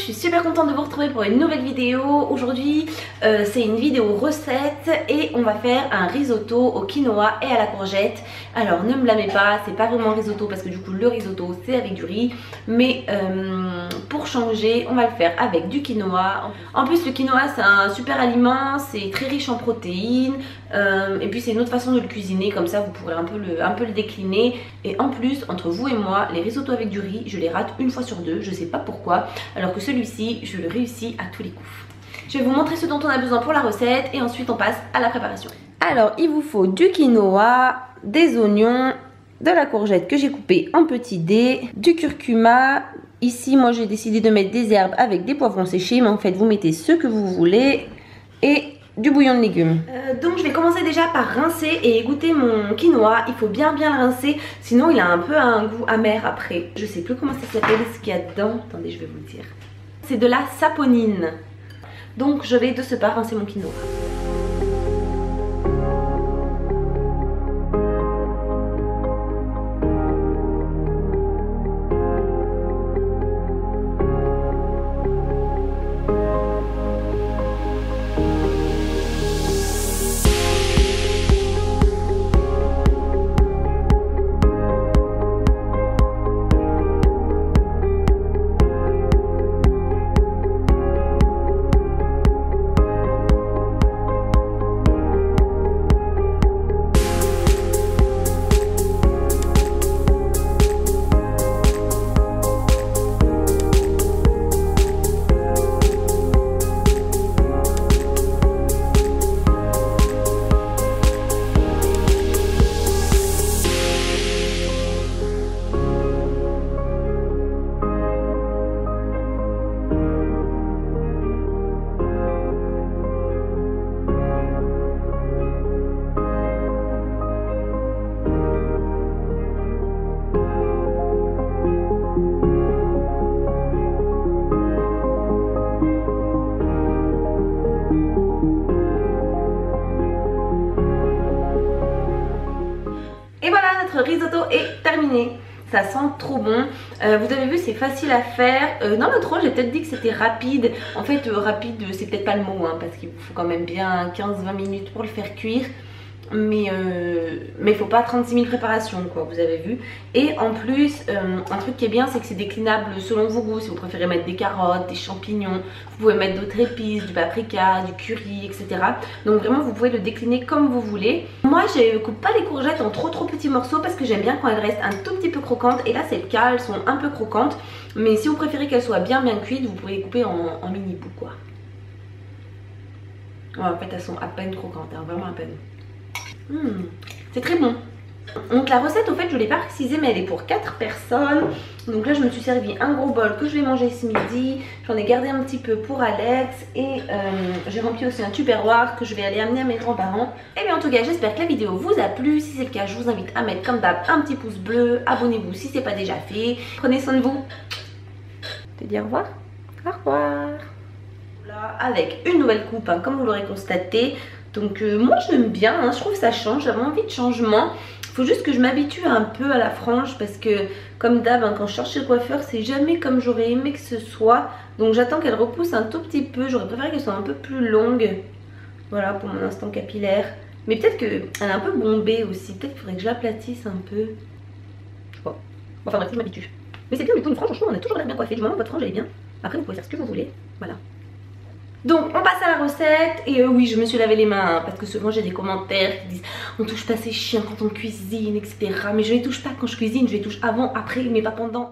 je suis super contente de vous retrouver pour une nouvelle vidéo. Aujourd'hui, euh, c'est une vidéo recette et on va faire un risotto au quinoa et à la courgette. Alors ne me blâmez pas, c'est pas vraiment risotto parce que du coup le risotto c'est avec du riz. Mais euh, pour changer, on va le faire avec du quinoa. En plus le quinoa c'est un super aliment, c'est très riche en protéines. Euh, et puis c'est une autre façon de le cuisiner, comme ça vous pourrez un peu, le, décliner. Et en plus, entre vous et moi, les risottos avec du riz, je les rate une fois sur deux, je sais pas pourquoi. Alors que celui-ci, je le réussis à tous les coups. Je vais vous montrer ce dont on a besoin pour la recette et ensuite on passe à la préparation. Alors, il vous faut du quinoa, des oignons, de la courgette que j'ai coupée en petits dés, du curcuma. Ici, moi j'ai décidé de mettre des herbes avec des poivrons séchés, mais en fait, vous mettez ce que vous voulez. Et du bouillon de légumes. Euh, donc je vais commencer déjà par rincer et égoutter mon quinoa. Il faut bien bien le rincer, sinon il a un peu un goût amer après. Je sais plus comment ça s'appelle, ce qu'il y a dedans. Attendez, je vais vous le dire. C'est de la saponine. Donc je vais de ce pas rincer mon quinoa. Risotto est terminé. Ça sent trop bon. Euh, vous avez vu, c'est facile à faire. Euh, dans l'autre j'ai peut-être dit que c'était rapide. En fait, euh, rapide, c'est peut-être pas le mot, hein, parce qu'il faut quand même bien 15-20 minutes pour le faire cuire mais euh, mais faut pas 36 000 préparations quoi vous avez vu. Et en plus euh, un truc qui est bien c'est que c'est déclinable selon vos goûts. Si vous préférez mettre des carottes des champignons vous pouvez mettre d'autres épices du paprika du curry etc donc vraiment vous pouvez le décliner comme vous voulez. Moi je coupe pas les courgettes en trop trop petits morceaux parce que j'aime bien quand elles restent un tout petit peu croquantes. Et là c'est le cas elles sont un peu croquantes. Mais si vous préférez qu'elles soient bien bien cuites vous pouvez les couper en, mini bout quoi. En fait elles sont à peine croquantes hein, vraiment à peine Hmm, c'est très bon. Donc la recette au fait je ne l'ai pas précisé mais elle est pour 4 personnes. Donc là je me suis servi un gros bol que je vais manger ce midi. J'en ai gardé un petit peu pour Alex. Et euh, j'ai rempli aussi un tupperware que je vais aller amener à mes grands-parents. Et bien en tout cas j'espère que la vidéo vous a plu. Si c'est le cas je vous invite à mettre comme d'hab un petit pouce bleu. Abonnez-vous si ce n'est pas déjà fait. Prenez soin de vous. Te dis au revoir. Au revoir. Avec une nouvelle coupe hein, comme vous l'aurez constaté donc euh, moi j'aime bien, hein. je trouve que ça change, j'avais envie de changement. Il faut juste que je m'habitue un peu à la frange parce que comme d'hab hein, quand je cherche chez le coiffeur c'est jamais comme j'aurais aimé que ce soit. Donc j'attends qu'elle repousse un tout petit peu, j'aurais préféré qu'elle soit un peu plus longue. Voilà pour mon instant capillaire. Mais peut-être qu'elle est un peu bombée aussi, peut-être qu'il faudrait que je l'aplatisse un peu. Je sais pas. Enfin bref, je m'habitue. Mais c'est bien mais pour une frange, franchement on est toujours bien coiffé. Du moment votre frange elle est bien, après vous pouvez faire ce que vous voulez. Voilà. Donc on passe à la recette. Et euh, oui je me suis lavé les mains hein, parce que souvent j'ai des commentaires qui disent on touche pas ses chiens quand on cuisine etc mais je les touche pas quand je cuisine je les touche avant après mais pas pendant